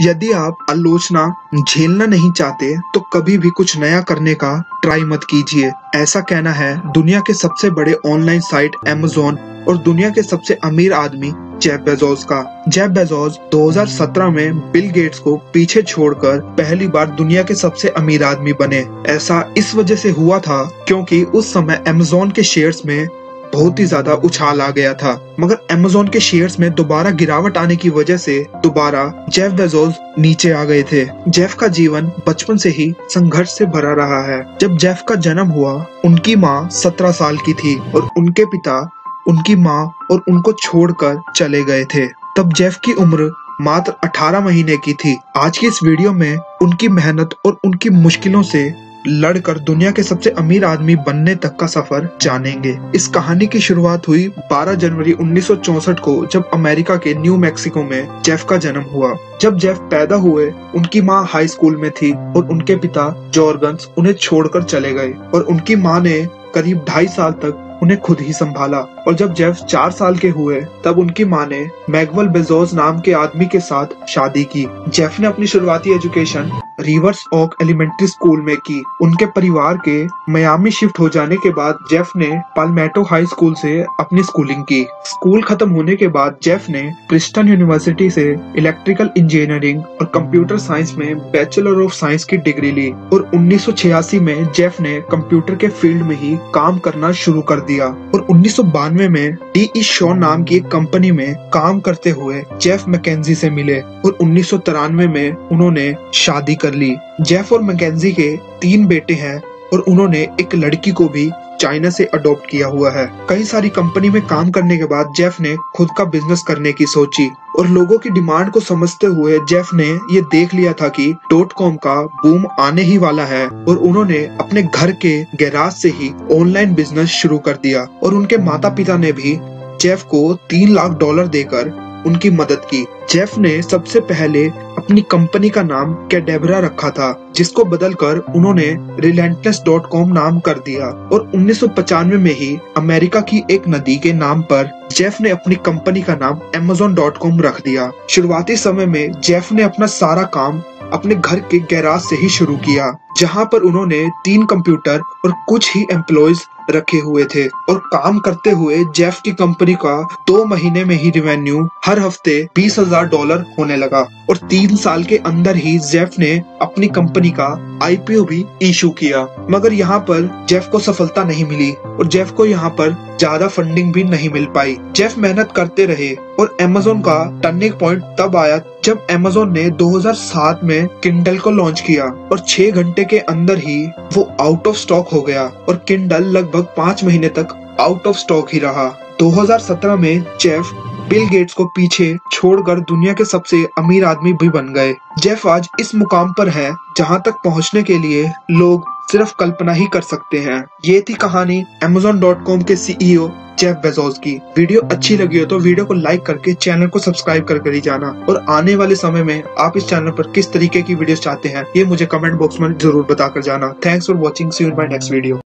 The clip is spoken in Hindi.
यदि आप आलोचना झेलना नहीं चाहते तो कभी भी कुछ नया करने का ट्राई मत कीजिए। ऐसा कहना है, दुनिया के सबसे बड़े ऑनलाइन साइट अमेजोन और दुनिया के सबसे अमीर आदमी जेफ बेजोस का। जेफ बेजोस 2017 में बिल गेट्स को पीछे छोड़कर पहली बार दुनिया के सबसे अमीर आदमी बने। ऐसा इस वजह से हुआ था क्योंकि उस समय अमेजोन के शेयर्स में बहुत ही ज़्यादा उछाल आ गया था। मगर अमेजोन के शेयर्स में दोबारा गिरावट आने की वजह से दोबारा जेफ बेजोस नीचे आ गए थे। जेफ का जीवन बचपन से ही संघर्ष से भरा रहा है। जब जेफ का जन्म हुआ, उनकी माँ सत्रह साल की थी और उनके पिता, उनकी माँ और उनको छोड़कर चले गए थे। तब जेफ की उम्र मात्र 18 महीने की थी। आज की इस वीडियो में उनकी मेहनत और उनकी मुश्किलों से लड़कर दुनिया के सबसे अमीर आदमी बनने तक का सफ़र जानेंगे। इस कहानी की शुरुआत हुई 12 जनवरी 1964 को, जब अमेरिका के न्यू मैक्सिको में जेफ का जन्म हुआ। जब जेफ पैदा हुए, उनकी माँ हाई स्कूल में थी और उनके पिता जॉर्गन्स उन्हें छोड़कर चले गए और उनकी माँ ने करीब ढाई साल तक उन्हें खुद ही संभाला। और जब जेफ चार साल के हुए, तब उनकी माँ ने मैगवल बेजोस नाम के आदमी के साथ शादी की। जेफ ने अपनी शुरुआती education Rivers Oak elementary school में की। उनके परिवार के मयामी शिफ्ट हो जाने के बाद जेफ ने पालमेटो हाई स्कूल से अपनी स्कूलिंग की। स्कूल खत्म होने के बाद जेफ ने प्रिस्टन यूनिवर्सिटी से इलेक्ट्रिकल इंजीनियरिंग और कंप्यूटर साइंस में बैचलर ऑफ़ साइंस की डिग्री ली और 1986 में जेफ ने कंप्यूटर के फ़ील्ड में ही काम करना शुरू कर दिया और उन्नीस सौ बानवे में डी ई शॉ नाम की एक कंपनी में काम करते हुए जेफ मैकेजी से मिले और उन्नीस सौ तिरानवे में उन्होंने शादी कर ली। जेफ और मैकेजी के तीन बेटे हैं और उन्होंने एक लड़की को भी चाइना से अडॉप्ट किया हुआ है। कई सारी कंपनी में काम करने के बाद जेफ ने खुद का बिज़नेस करने की सोची और लोगों की डिमांड को समझते हुए जेफ ने ये देख लिया था कि डॉट कॉम का बूम आने ही वाला है और उन्होंने अपने घर के गैराज से ही ऑनलाइन बिज़नेस शुरू कर दिया और उनके माता पिता ने भी जेफ को तीन लाख डॉलर देकर उनकी मदद की। जेफ ने सबसे पहले अपनी कंपनी का नाम कैडेबरा रखा था, जिसको बदलकर उन्होंने रिलेंटलेस डॉट कॉम नाम कर दिया। और उन्नीस में ही अमेरिका की एक नदी के नाम पर जेफ ने अपनी कंपनी का नाम एमेजोन डॉट कॉम रख दिया। शुरुआती समय में जेफ ने अपना सारा काम अपने घर के गैराज से ही शुरू किया। जहाँ पर उन्होंने तीन कंप्यूटर और कुछ ही एम्प्लॉयज़ रखे हुए थे और काम करते हुए जेफ की कंपनी का दो महीने में ही रिवेन्यू हर हफ़्ते बीस हज़ार डॉलर होने लगा और तीन साल के अंदर ही जेफ ने अपनी कंपनी का आईपीओ भी इशू किया। मगर यहाँ पर जेफ को सफलता नहीं मिली और जेफ को यहाँ पर ज़्यादा फंडिंग भी नहीं मिल पाई। जेफ मेहनत करते रहे और एमेजोन का टर्निंग पॉइंट तब आया जब एमेजोन ने 2007 में किंडल को लॉन्च किया और छह घंटे के अंदर ही वो आउट ऑफ़ स्टॉक हो गया और किंडल लगभग पाँच महीने तक आउट ऑफ़ स्टॉक ही रहा। 2017 में जेफ बिल गेट्स को पीछे छोड़कर दुनिया के सबसे अमीर आदमी भी बन गए। जेफ आज इस मुकाम पर है जहाँ तक पहुँचने के लिए लोग सिर्फ़ कल्पना ही कर सकते हैं। ये थी कहानी Amazon.com के सीईओ जेफ बेजोस की। वीडियो अच्छी लगी हो तो वीडियो को लाइक करके चैनल को सब्सक्राइब कर कर ही जाना। और आने वाले समय में आप इस चैनल पर किस तरीके की वीडियो चाहते हैं, ये मुझे कमेंट बॉक्स में ज़रूर बताकर जाना। Thanks for watching see my next video